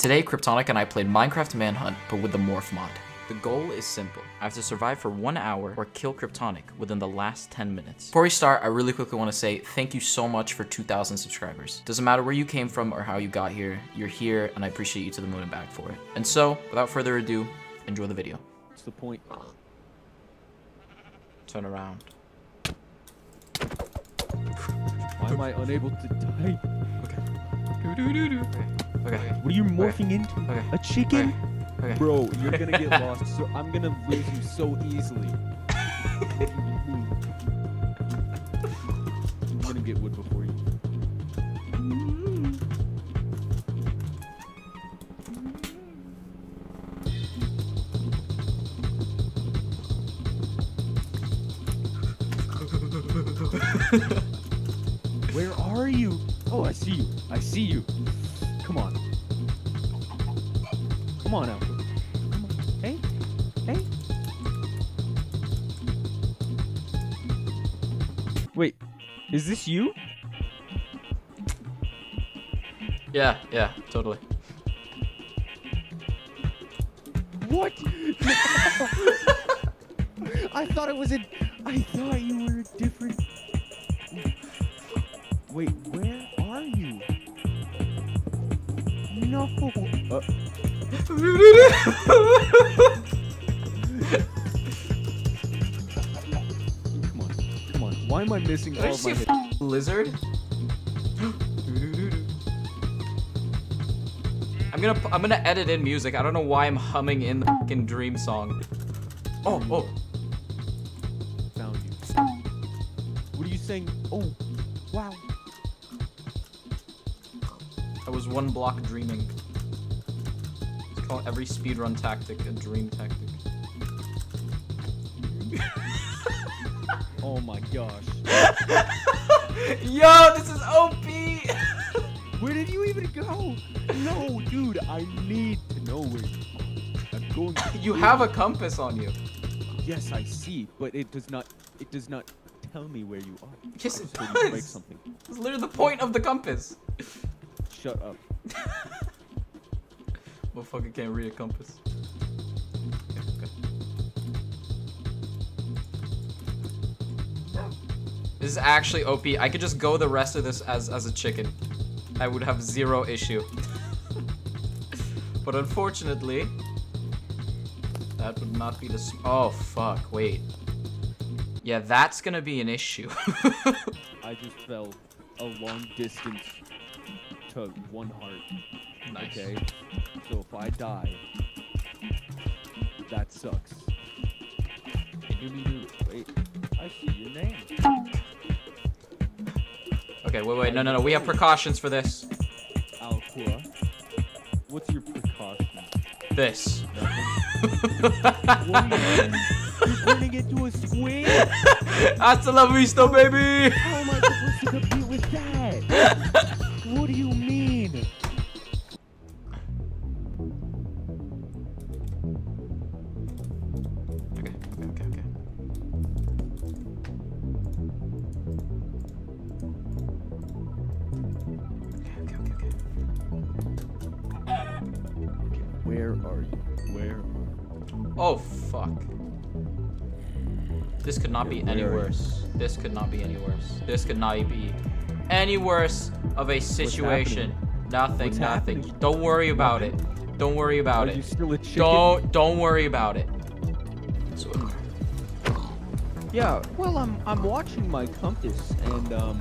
Today, Cryptonic and I played Minecraft Manhunt, but with the Morph mod. The goal is simple. I have to survive for one hour or kill Cryptonic within the last 10 minutes. Before we start, I really quickly want to say thank you so much for 2,000 subscribers. Doesn't matter where you came from or how you got here, you're here and I appreciate you to the moon and back for it. And so, without further ado, enjoy the video. What's the point? Turn around. Why am I unable to type? Okay. What are you morphing into? Okay. A chicken? Okay. Bro, you're gonna get lost. So I'm gonna lose you so easily. I'm gonna get wood before you. Where are you? Oh, I see you. I see you. Come on. Come on out. Come on. Hey. Hey. Wait. Is this you? Yeah, yeah, totally. What? I thought it was a. I thought you were a different. Wait, where are you? No. Uh, come on, come on. Why am I missing Did all just of see my? a f- lizard? I'm gonna I'm gonna edit in music. I don't know why I'm humming in the fucking dream song. Oh, oh. Found you. What are you saying? Oh, wow. I was one block dreaming. It's called every speedrun tactic a dream tactic. Oh my gosh. Yo, this is OP! Where did you even go? No, dude, I need to know where you are. I'm going. You have a compass on you. Yes, I see, but it does not. It does not tell me where you are. Yes, it just you break does. something. It's literally the point of the compass. Shut up. Motherfucker can't read a compass. This is actually OP. I could just go the rest of this as as a chicken. I would have zero issue. but unfortunately, that would not be the. s- Oh fuck! Wait. Yeah, that's gonna be an issue. I just fell a long distance to one heart. nice. Okay, so if I die, that sucks. Wait, I see your name. Okay. Wait. Wait. No. No. No. We have precautions for this. Alqha. What's your precaution? This. What are you doing? You're turning into a squid? Hasta la vista, baby. Oh, fuck. This could not be any Where are you? worse. This could not be any worse. This could not be any worse of a situation. Nothing, What's nothing. happening? Don't worry about it. Don't worry about Are it. you still a chicken? Don't don't worry about it. Yeah, well, I'm I'm watching my compass, and um,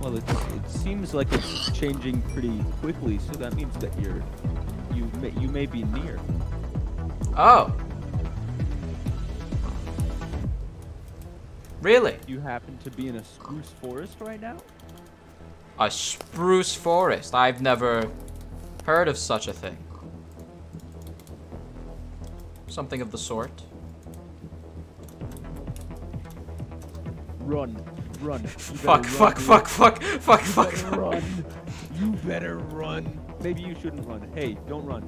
well, it it seems like it's changing pretty quickly. So that means that you're you may you may be near. oh. Really? You happen to be in a spruce forest right now? A spruce forest. I've never heard of such a thing. Something of the sort. Run, run. Fuck, better fuck, run, fuck, fuck, fuck, You fuck, run. You better run. Maybe you shouldn't run. Hey, don't run.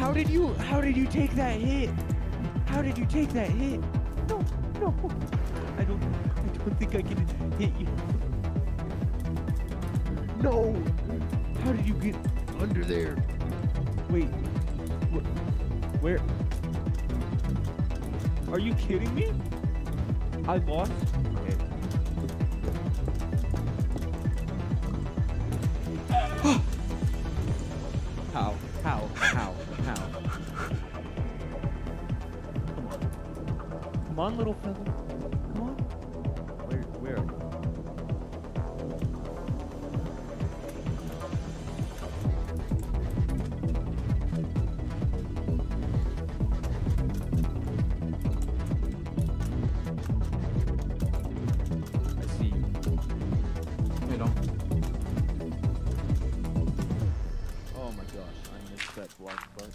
How did you how did you take that hit? How did you take that hit? No, no. I don't I don't think I can hit you. No! How did you get under there? Wait. Wh- Where? Are you kidding me? I lost? On. Little fella. Come on. Where? Where? Oh my gosh, I missed that block butt.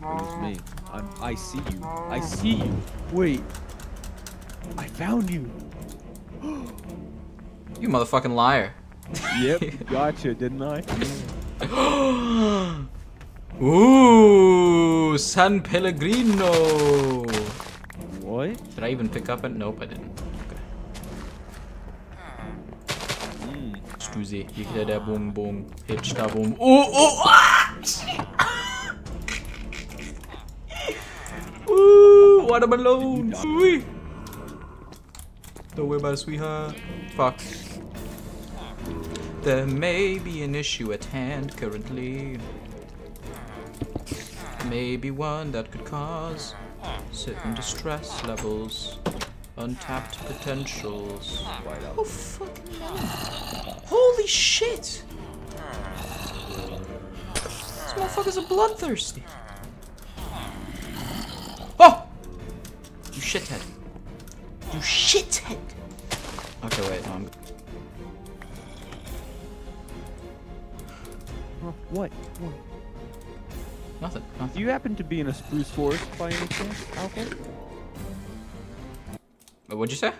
It was me. I'm, I see you. I see you. Wait. I found you. You motherfucking liar. Yep, gotcha, didn't I? Ooh, San Pellegrino. What? Did I even pick up it? Nope, I didn't. Okay. Mm. Scusi, hier der Boom Boom. Hitch da Boom. Oh, oh, ah! Ooh. Don't worry about it, sweetheart. Fuck. There may be an issue at hand currently. Maybe one that could cause certain distress levels, untapped potentials. Oh fucking hell. Holy shit! This motherfuckers are bloodthirsty. Oh! You shithead. You shithead! Okay, wait, no, I'm... Huh, What? What? Nothing, Do you happen to be in a spruce forest by any chance, Alpha? What'd you say?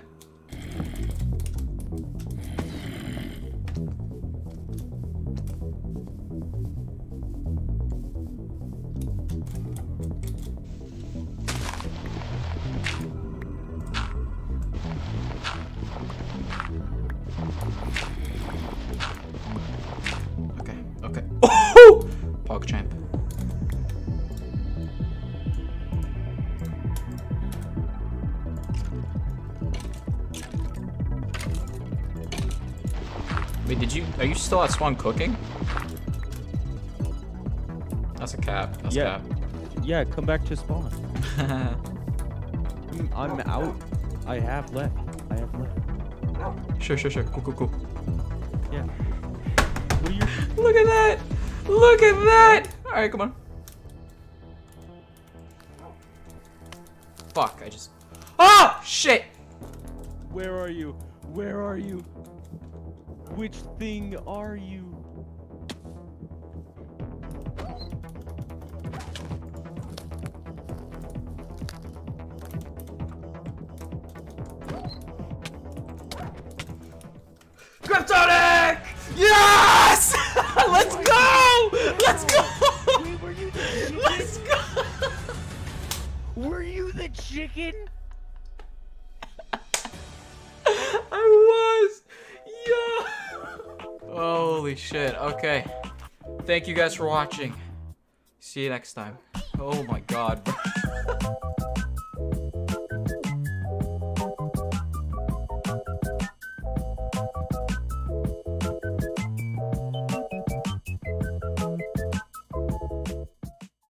Wait, did you? Are you still at spawn cooking? That's a cap. That's Yeah. Yeah, come back to spawn. I'm, I'm out. I have left. I have left. sure, sure, sure. Cool, cool, cool. Yeah. What are you? Look at that! Look at that! All right, come on. Fuck! I just. Oh, Shit! Where are you? Where are you? Which thing are you? Okay. Thank you guys for watching. See you next time. Oh my god.